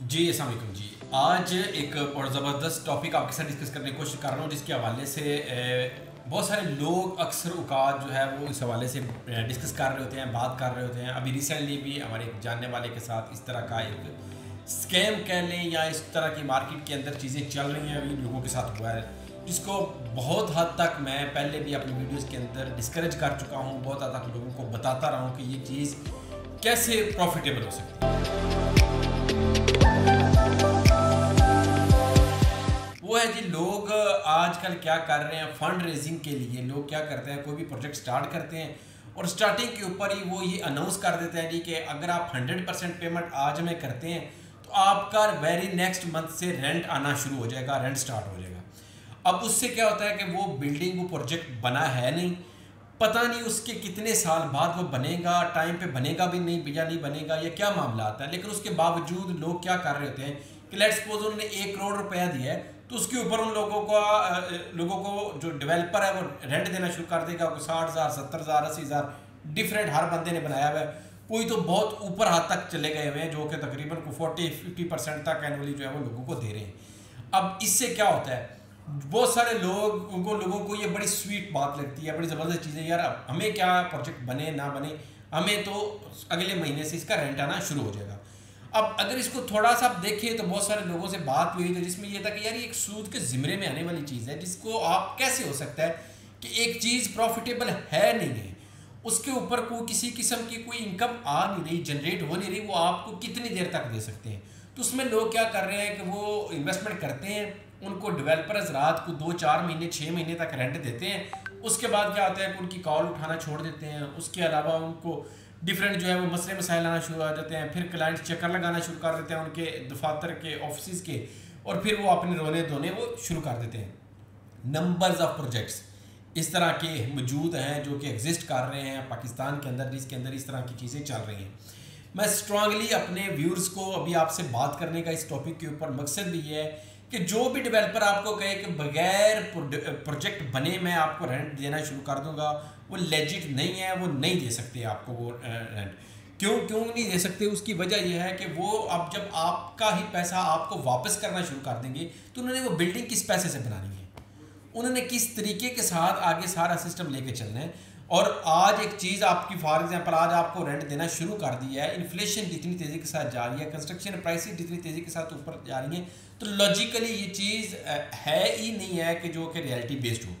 जी असलम जी। आज एक और ज़बरदस्त टॉपिक आपके साथ डिस्कस करने की कोशिश कर रहा हूँ, जिसके हवाले से बहुत सारे लोग अक्सर उकात जो है, वो इस हवाले से डिस्कस कर रहे होते हैं, बात कर रहे होते हैं। अभी रिसेंटली भी हमारे एक जानने वाले के साथ इस तरह का एक स्कैम कह लें या इस तरह की मार्केट के अंदर चीज़ें चल रही हैं, अभी लोगों के साथ हुआ है। जिसको बहुत हद तक मैं पहले भी अपनी वीडियोज़ के अंदर डिस्करेज कर चुका हूँ, बहुत हद तक लोगों को बताता रहा हूँ कि ये चीज़ कैसे प्रॉफिटेबल हो सकती है। वो है जी, लोग आजकल क्या कर रहे हैं फंड रेजिंग के लिए। लोग क्या करते हैं, कोई भी प्रोजेक्ट स्टार्ट करते हैं और स्टार्टिंग के ऊपर ही वो ये अनाउंस कर देते हैं जी कि अगर आप हंड्रेड परसेंट पेमेंट आज में करते हैं तो आपका वेरी नेक्स्ट मंथ से रेंट आना शुरू हो जाएगा रेंट स्टार्ट हो जाएगा। अब उससे क्या होता है कि वो बिल्डिंग वो प्रोजेक्ट बना है नहीं। पता नहीं उसके कितने साल बाद वो बनेगा टाइम पे बनेगा भी नहीं या नहीं बनेगा, या क्या मामला आता है। लेकिन उसके बावजूद लोग क्या कर रहे होते हैं कि लेट सपोज़ उन्होंने एक करोड़ रुपया दिया है तो उसके ऊपर उन लोगों का लोगों को जो डेवलपर है वो रेंट देना शुरू कर देगा कोई साठ हज़ार, सत्तर हज़ार, अस्सी हज़ार डिफरेंट हर बंदे ने बनाया हुआ है। कोई तो बहुत ऊपर हाथ तक चले गए हुए हैं, जो कि तकरीबन को फोर्टी फिफ्टी परसेंट तक एनुअली जो है वो लोगों को दे रहे हैं। अब इससे क्या होता है? बहुत सारे लोग, उनको लोगों को ये बड़ी स्वीट बात लगती है, बड़ी ज़बरदस्त चीज़ें, यार हमें क्या प्रोजेक्ट बने, ना बने? हमें तो अगले महीने से इसका रेंट आना शुरू हो जाएगा। अब अगर इसको थोड़ा सा आप देखें तो बहुत सारे लोगों से बात भी हुई थी, जिसमें यह था कि यार, ये एक सूद के ज़िमरे में आने वाली चीज़ है, जिसको आप कैसे हो सकता है कि एक चीज़ प्रॉफिटेबल है नहीं है? उसके ऊपर कोई किसी किस्म की कोई इनकम आ नहीं रही जनरेट हो नहीं रही, वो आपको कितनी देर तक दे सकते हैं? तो उसमें लोग क्या कर रहे हैं कि वो इन्वेस्टमेंट करते हैं, उनको डेवलपर्स रात को दो, चार महीने छः महीने तक रेंट देते हैं, उसके बाद क्या होता है कि उनकी कॉल उठाना छोड़ देते हैं, उसके अलावा उनको डिफरेंट जो है वो मसले मसाइल आना शुरू हो जाते हैं, फिर क्लाइंट चक्कर लगाना शुरू कर देते हैं उनके दफातर के ऑफ़िस के, और फिर वो अपने रोने धोने वो शुरू कर देते हैं। नंबर्स ऑफ़ प्रोजेक्ट्स इस तरह के मौजूद हैं जो कि एग्जिस्ट कर रहे हैं, पाकिस्तान के अंदर जिसके अंदर इस तरह की चीज़ें चल रही हैं। मैं स्ट्रांगली अपने व्यूअर्स को अभी आपसे बात करने का इस टॉपिक के ऊपर मकसद भी है कि जो भी डेवलपर आपको कहे कि बगैर प्रोजेक्ट बने मैं आपको रेंट देना शुरू कर दूँगा, वो लेजिट नहीं है, वो नहीं दे सकते आपको वो रेंट क्यों क्यों नहीं दे सकते? उसकी वजह यह है कि वो अब जब आपका ही पैसा आपको वापस करना शुरू कर देंगे तो उन्होंने वो बिल्डिंग किस पैसे से बनानी है? उन्होंने किस तरीके के साथ आगे सारा सिस्टम लेके चलना है? और आज एक चीज़ आपकी, फॉर एग्जांपल आज आपको रेंट देना शुरू कर दिया है। इन्फ्लेशन जितनी तेज़ी के साथ जा रही है कंस्ट्रक्शन प्राइसेस जितनी तेज़ी के साथ ऊपर जा रही हैं तो लॉजिकली ये चीज़ है ही नहीं है कि जो कि रियलिटी बेस्ड हो।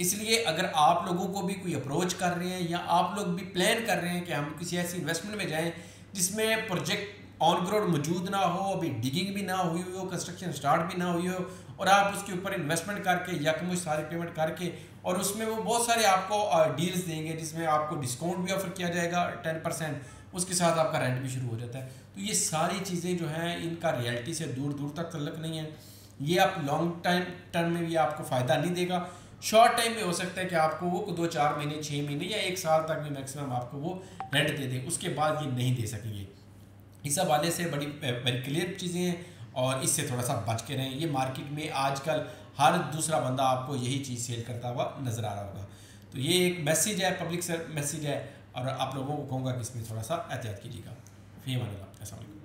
इसलिए अगर आप लोगों को भी कोई अप्रोच कर रहे हैं या आप लोग भी प्लान कर रहे हैं कि हम किसी ऐसी इन्वेस्टमेंट में जाएँ जिसमें प्रोजेक्ट ऑन ग्राउंड मौजूद ना हो, अभी डिगिंग भी ना हुई हो कंस्ट्रक्शन स्टार्ट भी ना हुई हो, और आप उसके ऊपर इन्वेस्टमेंट करके यकमुश सारी पेमेंट करके, और उसमें वो बहुत सारे आपको डील्स देंगे जिसमें आपको डिस्काउंट भी ऑफ़र किया जाएगा टेन परसेंट उसके साथ आपका रेंट भी शुरू हो जाता है। तो ये सारी चीज़ें जो हैं, इनका रियलिटी से दूर दूर तक तल्लक नहीं है। ये आप लॉन्ग टाइम टर्म में भी आपको फ़ायदा नहीं देगा। शॉर्ट टाइम में हो सकता है कि आपको वो दो, चार महीने छः महीने या एक साल तक भी मैक्सिमम आपको वो रेंट दे दें, उसके बाद ये नहीं दे सकेंगे। इस हवाले से बड़ी वेरी क्लियर चीज़ें हैं और इससे थोड़ा सा बच के रहें। ये मार्केट में आजकल हर दूसरा बंदा आपको यही चीज़ सेल करता हुआ नज़र आ रहा होगा। तो ये एक मैसेज है पब्लिक से मैसेज है और आप लोगों को कहूँगा कि इसमें थोड़ा सा एहतियात कीजिएगा। फ़ी मान असल